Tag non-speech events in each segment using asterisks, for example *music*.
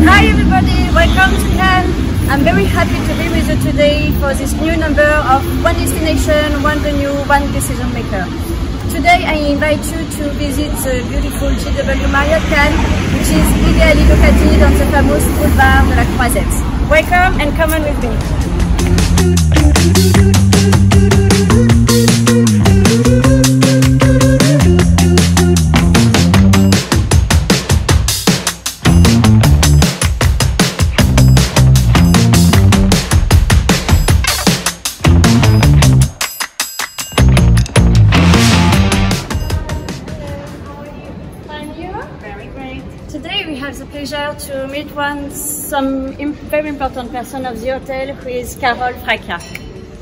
Hi everybody, welcome to Cannes. I'm very happy to be with you today for this new number of One Destination, One Venue, One Decision Maker. Today I invite you to visit the beautiful JW Marriott Cannes, which is ideally located on the famous boulevard de la Croisette. Welcome and come on with me. Have the pleasure to meet one some very important person of the hotel who is Carole Fracas.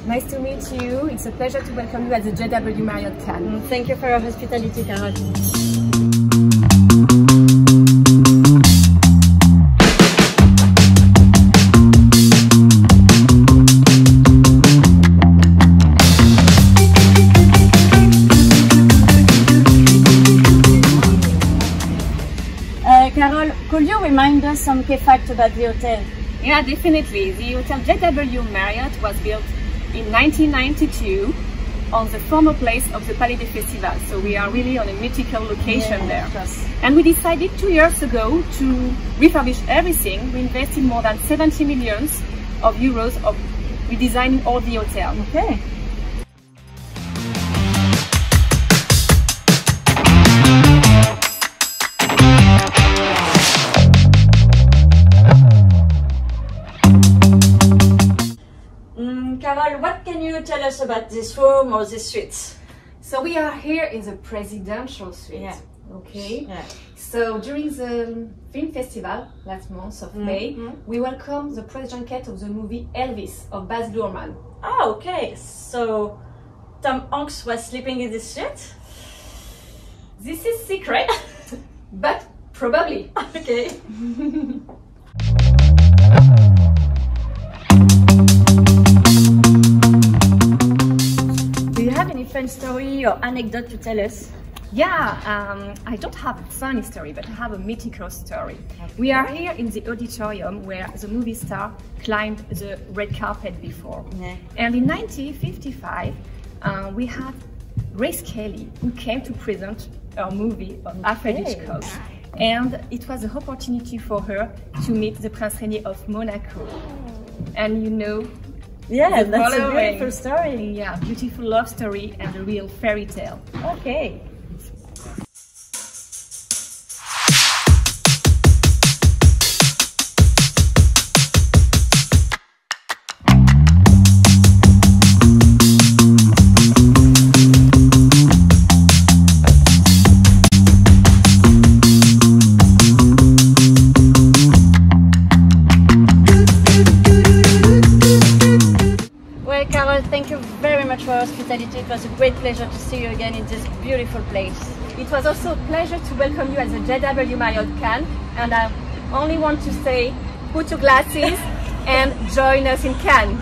Nice to meet you. It's a pleasure to welcome you at the JW Marriott Cannes. Thank you for your hospitality, Carole. Carole, could you remind us some key facts about the hotel? Yeah, definitely. The Hotel JW Marriott was built in 1992 on the former place of the Palais des Festivals. So we are really on a mythical location yeah, there. And we decided two years ago to refurbish everything. We invested more than 70 millions of euros of redesigning all the hotel. Okay. Carole, what can you tell us about this room or this suite? So we are here in the presidential suite. Yeah. Okay. Yeah. So during the film festival last month of mm -hmm. May, we welcomed the press junket of the movie Elvis of Baz Luhrmann. Oh, okay. So Tom Hanks was sleeping in this suite? This is secret, *laughs* but probably. okay. *laughs* fun story or anecdote to tell us? Yeah, um, I don't have a funny story, but I have a mythical story. We are here in the auditorium where the movie star climbed the red carpet before. Yeah. And in 1955, uh, we had Grace Kelly, who came to present her movie okay. Alfred Hitchcock. And it was an opportunity for her to meet the Prince Rainier of Monaco. And you know, yeah, that's a beautiful story. Yeah, beautiful love story and a real fairy tale. Okay. Hospitality. It was a great pleasure to see you again in this beautiful place. It was also a pleasure to welcome you at the JW Marriott Cannes. And I only want to say, put your glasses and join us in Cannes.